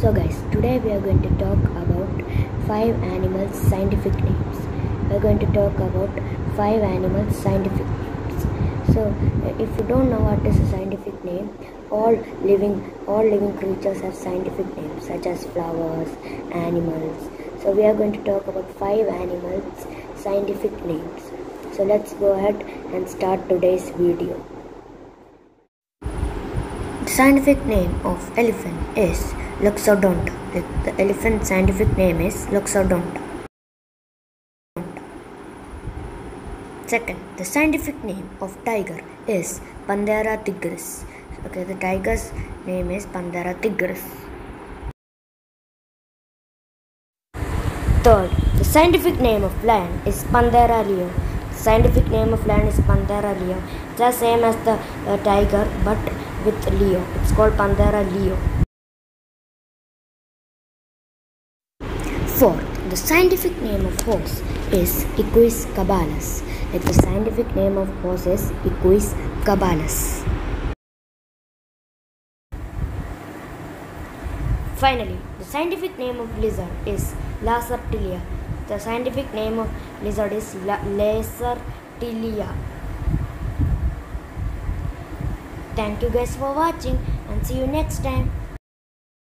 So guys, today we are going to talk about five animals scientific names. We are going to talk about five animals scientific names. So uh, if you don't know what is a scientific name, all living all living creatures have scientific names such as flowers, animals. So we are going to talk about five animals scientific names. So let's go ahead and start today's video. The scientific name of elephant is Loxodonta. The, the elephant scientific name is Loxodonta. Second, the scientific name of tiger is Panthera tigris. Okay, the tiger's name is Panthera tigris. Third, the scientific name of lion is Panthera leo. The scientific name of lion is Panthera leo. It's the same as the uh, tiger but with leo. It's called Panthera leo. Fourth, the scientific name of horse is Equus caballus. Like the scientific name of horse is Equus caballus. Finally, the scientific name of lizard is Lacertilia. The scientific name of lizard is La- Lacertilia. Thank you guys for watching and see you next time.